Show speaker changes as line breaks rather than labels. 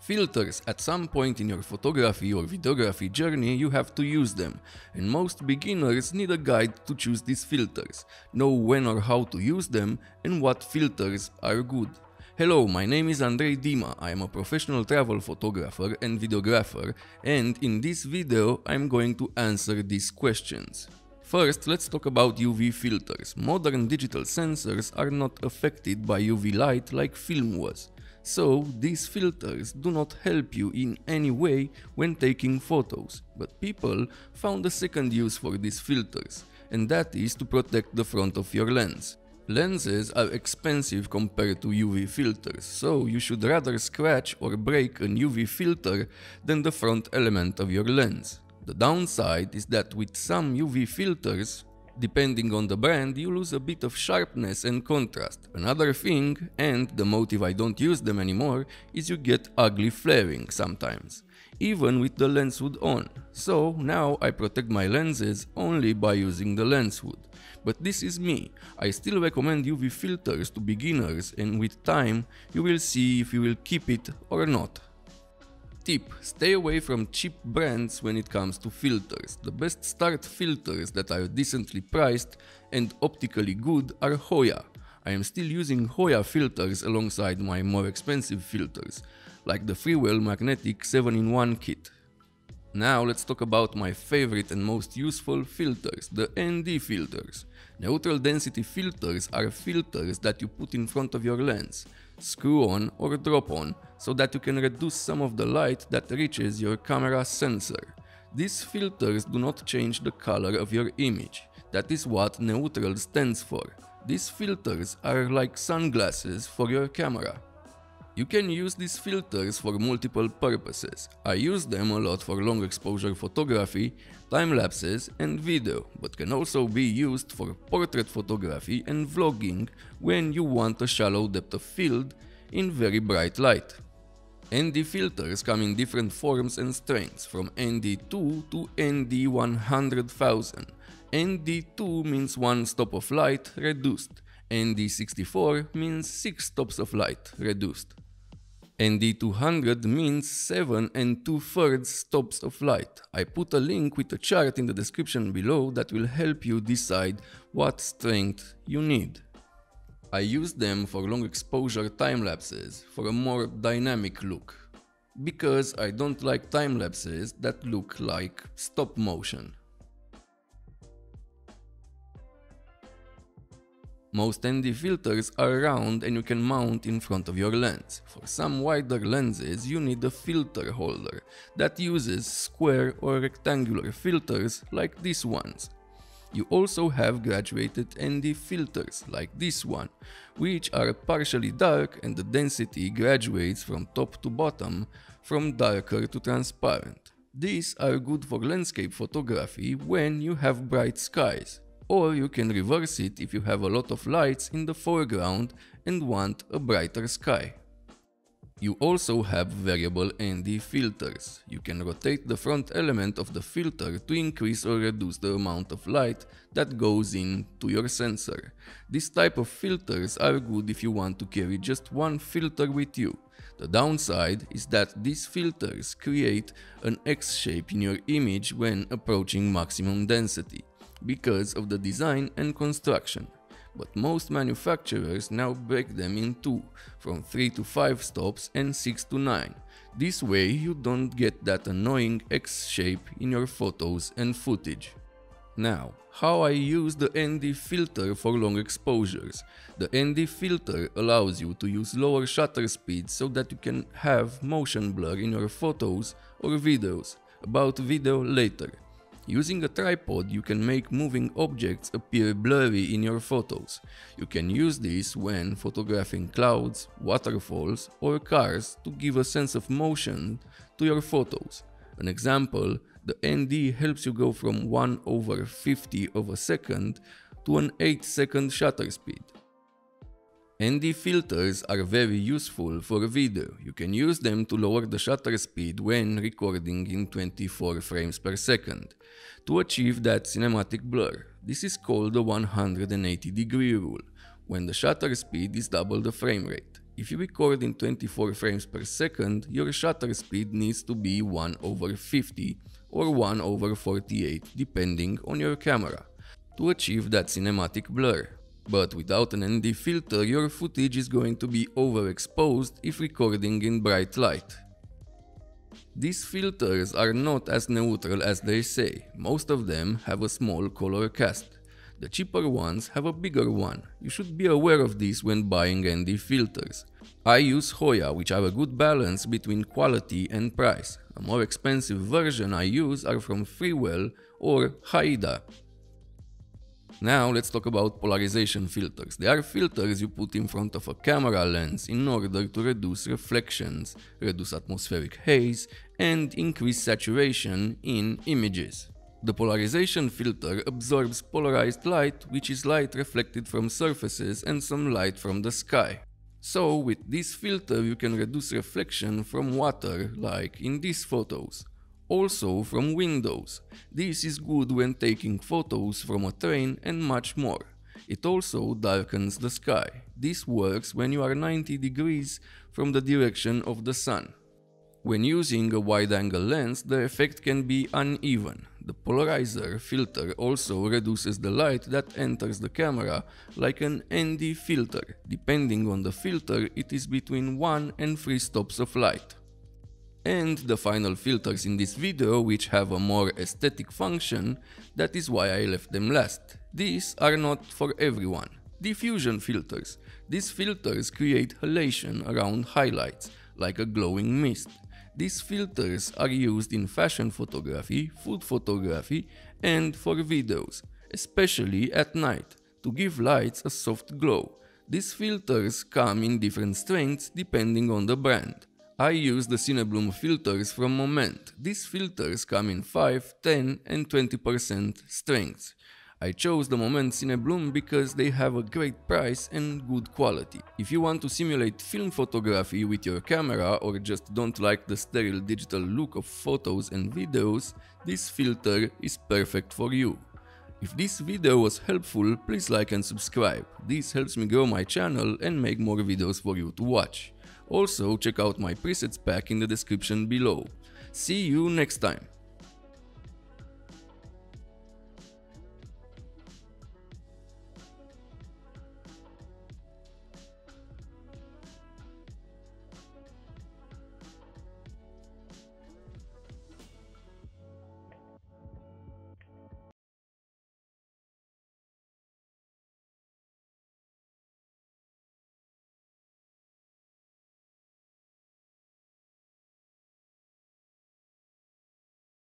Filters, at some point in your photography or videography journey you have to use them, and most beginners need a guide to choose these filters, know when or how to use them, and what filters are good. Hello, my name is Andrei Dima, I am a professional travel photographer and videographer, and in this video I'm going to answer these questions. First, let's talk about UV filters. Modern digital sensors are not affected by UV light like film was. So, these filters do not help you in any way when taking photos. But people found a second use for these filters, and that is to protect the front of your lens. Lenses are expensive compared to UV filters, so you should rather scratch or break an UV filter than the front element of your lens. The downside is that with some UV filters, depending on the brand, you lose a bit of sharpness and contrast. Another thing, and the motive I don't use them anymore, is you get ugly flaring sometimes, even with the lens hood on. So now I protect my lenses only by using the lens hood. But this is me. I still recommend UV filters to beginners and with time you will see if you will keep it or not. Tip, stay away from cheap brands when it comes to filters. The best start filters that are decently priced and optically good are Hoya. I am still using Hoya filters alongside my more expensive filters, like the Freewell Magnetic 7-in-1 kit. Now let's talk about my favorite and most useful filters, the ND filters. Neutral density filters are filters that you put in front of your lens, screw on or drop on, so that you can reduce some of the light that reaches your camera sensor. These filters do not change the color of your image. That is what neutral stands for. These filters are like sunglasses for your camera. You can use these filters for multiple purposes. I use them a lot for long exposure photography, time lapses and video, but can also be used for portrait photography and vlogging when you want a shallow depth of field in very bright light. ND filters come in different forms and strengths, from ND2 to ND100,000. ND2 means one stop of light reduced, ND64 means 6 stops of light reduced. ND200 means 7 and 2 thirds stops of light. I put a link with a chart in the description below that will help you decide what strength you need. I use them for long exposure time lapses for a more dynamic look. Because I don't like time lapses that look like stop motion. Most ND filters are round and you can mount in front of your lens. For some wider lenses you need a filter holder that uses square or rectangular filters like these ones. You also have graduated ND filters like this one, which are partially dark and the density graduates from top to bottom, from darker to transparent. These are good for landscape photography when you have bright skies or you can reverse it if you have a lot of lights in the foreground and want a brighter sky. You also have variable ND filters. You can rotate the front element of the filter to increase or reduce the amount of light that goes in to your sensor. This type of filters are good if you want to carry just one filter with you. The downside is that these filters create an X shape in your image when approaching maximum density because of the design and construction. But most manufacturers now break them in two, from 3 to 5 stops and 6 to 9. This way you don't get that annoying X shape in your photos and footage. Now, how I use the ND filter for long exposures. The ND filter allows you to use lower shutter speeds so that you can have motion blur in your photos or videos. About video later. Using a tripod you can make moving objects appear blurry in your photos. You can use this when photographing clouds, waterfalls or cars to give a sense of motion to your photos. An example, the ND helps you go from 1 over 50 of a second to an 8 second shutter speed. ND filters are very useful for video. You can use them to lower the shutter speed when recording in 24 frames per second to achieve that cinematic blur. This is called the 180 degree rule, when the shutter speed is double the frame rate. If you record in 24 frames per second, your shutter speed needs to be 1 over 50 or 1 over 48 depending on your camera to achieve that cinematic blur. But without an ND filter, your footage is going to be overexposed if recording in bright light. These filters are not as neutral as they say, most of them have a small color cast. The cheaper ones have a bigger one. You should be aware of this when buying ND filters. I use Hoya, which have a good balance between quality and price. A more expensive version I use are from Freewell or Haida. Now let's talk about polarization filters. They are filters you put in front of a camera lens in order to reduce reflections, reduce atmospheric haze, and increase saturation in images. The polarization filter absorbs polarized light, which is light reflected from surfaces and some light from the sky. So with this filter you can reduce reflection from water, like in these photos also from windows. This is good when taking photos from a train and much more. It also darkens the sky. This works when you are 90 degrees from the direction of the sun. When using a wide-angle lens, the effect can be uneven. The polarizer filter also reduces the light that enters the camera, like an ND filter. Depending on the filter, it is between 1 and 3 stops of light and the final filters in this video which have a more aesthetic function, that is why I left them last. These are not for everyone. Diffusion filters. These filters create halation around highlights, like a glowing mist. These filters are used in fashion photography, food photography, and for videos, especially at night, to give lights a soft glow. These filters come in different strengths depending on the brand. I use the Cinebloom filters from Moment. These filters come in 5, 10 and 20% strengths. I chose the Moment Cinebloom because they have a great price and good quality. If you want to simulate film photography with your camera or just don't like the sterile digital look of photos and videos, this filter is perfect for you. If this video was helpful, please like and subscribe. This helps me grow my channel and make more videos for you to watch. Also, check out my presets pack in the description below. See you next time!